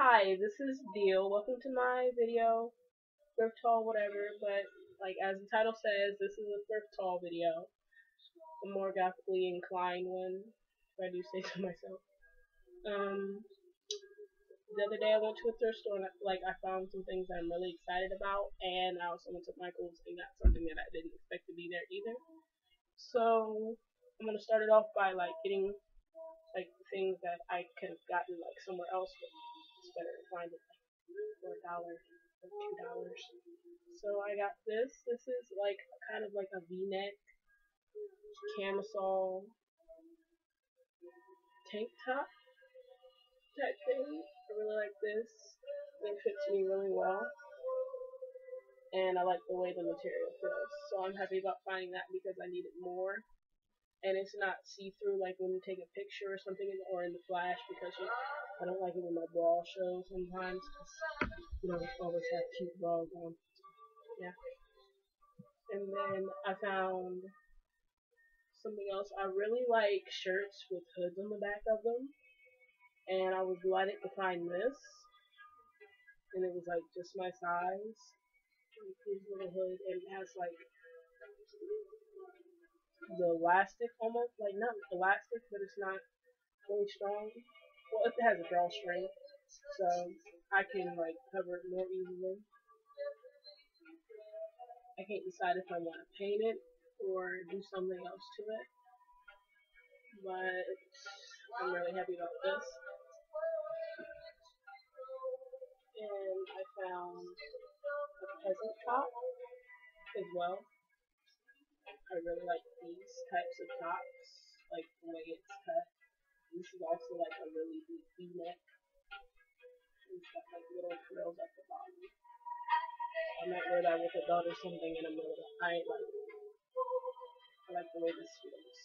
Hi, this is Diele. Welcome to my video, thrift haul, whatever. But like as the title says, this is a thrift haul video, a more gothically inclined one, if I do say so myself. Um, the other day I went to a thrift store and like I found some things that I'm really excited about, and I also went to Michael's and got something that I didn't expect to be there either. So I'm gonna start it off by like getting like things that I could have gotten like somewhere else, but it's better to find it like for a dollar or two dollars. So I got this. This is like kind of like a V-neck camisole tank top type thing. I really like this. It fits me really well. And I like the way the material feels. So I'm happy about finding that because I needed more. And it's not see-through like when you take a picture or something in, or in the flash because you I don't like it when my bra shows sometimes because you know always have cute bras on. Yeah. And then I found something else. I really like shirts with hoods on the back of them. And I was delighted to find this. And it was like just my size. This little hood and it has like the elastic almost like not elastic but it's not really strong well, it has a drawstring, so I can like cover it more easily. I can't decide if I want to paint it or do something else to it, but I'm really happy about this. And I found a peasant top as well. I really like these types of tops, like the way it's cut. This is also like a really deep V-neck. It's got like little frills at the bottom. I might wear that with a belt or something in a minute. I like I like the way this feels.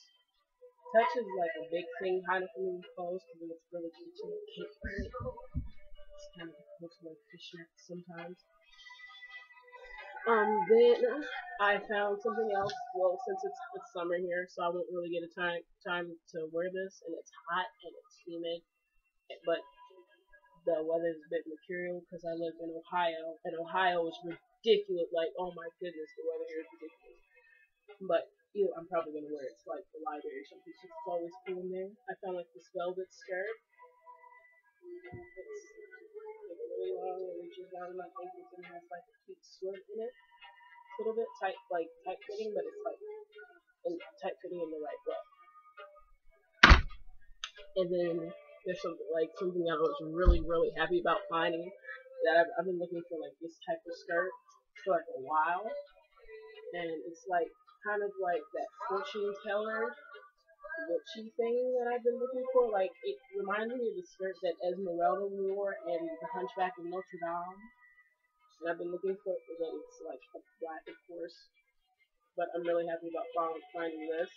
Touch is like a big thing kind of for me with clothes because it's really itchy and can't. It's kind of looks like fishnets sometimes. Um, then I found something else. Well, since it's, it's summer here, so I won't really get a time time to wear this, and it's hot and it's humid, but the weather is a bit mercurial because I live in Ohio, and Ohio is ridiculous. Like, oh my goodness, the weather here is ridiculous. But you I'm probably gonna wear it to like the library or something. So it's always cool in there. I found like this velvet skirt. It's and reaches down to my ankles and has like a cute slit in it. a little bit tight, like tight fitting, but it's like in, tight fitting in the right way. And then there's something like something I was really really happy about finding that I've, I've been looking for like this type of skirt for like a while, and it's like kind of like that fortune teller witchy thing that I've been looking for. Like it reminds me of the skirt that Esmeralda wore in The Hunchback of Notre Dame. And I've been looking for it, but it's like black, of course. But I'm really happy about finding this.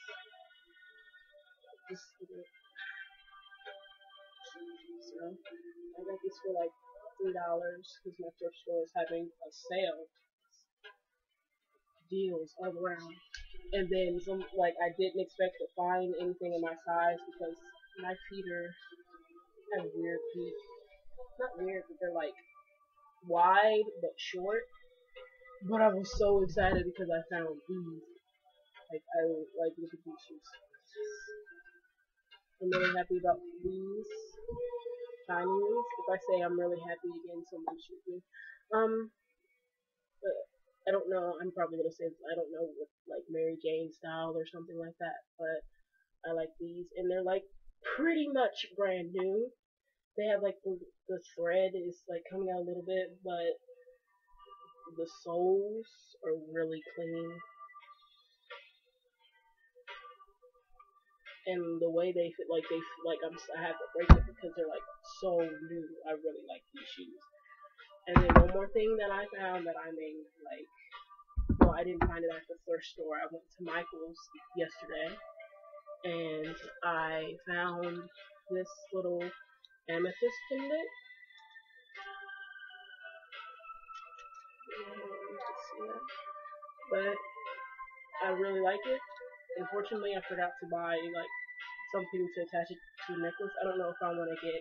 Just, so I got this for like three dollars because my thrift store is having a sale. Deals all around and then some like I didn't expect to find anything in my size because my feet are have weird feet. Not weird, but they're like wide but short. But I was so excited because I found these. Like I like look at these shoes. I'm really happy about these. Finding these. If I say I'm really happy again, someone shoot me. Um, I don't know. I'm probably gonna say I don't know what like Mary Jane style or something like that, but I like these, and they're like pretty much brand new. They have like the the thread is like coming out a little bit, but the soles are really clean. And the way they fit, like they like I'm I have to break it because they're like so new. I really like these shoes. And then one more thing that I found that I made like well, I didn't find it at the thrift store. I went to Michael's yesterday and I found this little amethyst pendant. But I really like it. Unfortunately, I forgot to buy like something to attach it to a necklace. I don't know if I want to get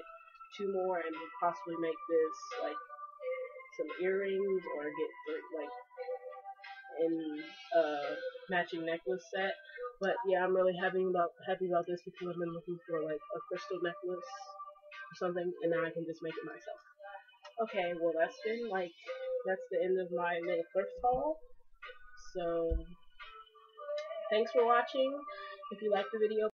two more and possibly make this like some earrings or get like in a matching necklace set. But yeah, I'm really happy about happy about this because I've been looking for like a crystal necklace or something, and now I can just make it myself. Okay, well that's been like that's the end of my little thrift haul. So thanks for watching. If you liked the video,